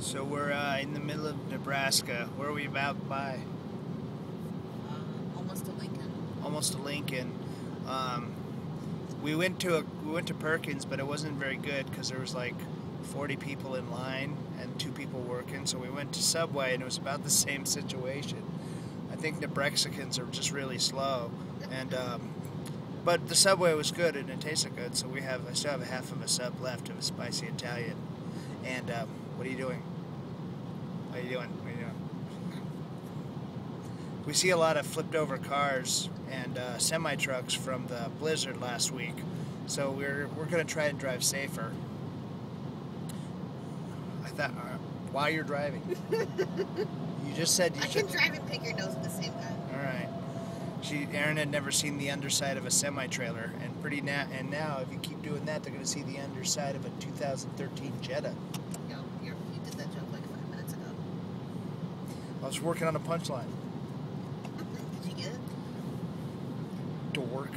So we're uh, in the middle of Nebraska. Where are we about by? Uh, almost to Lincoln. Almost to Lincoln. Um, we went to a, we went to Perkins, but it wasn't very good because there was like 40 people in line and two people working. So we went to Subway, and it was about the same situation. I think Nebraskans are just really slow, and um, but the Subway was good and it tasted good. So we have I still have a half of a sub left of a spicy Italian. And um, what are you doing? What are you doing? What are you doing? We see a lot of flipped over cars and uh, semi trucks from the blizzard last week, so we're we're gonna try and drive safer. I thought uh, while you're driving, you just said you I should. can drive and pick your nose at the same time. She, Aaron had never seen the underside of a semi trailer, and pretty na- and now if you keep doing that, they're gonna see the underside of a 2013 Jetta. Yo, you did that joke like five minutes ago. I was working on a punchline. Did you get it? Dork.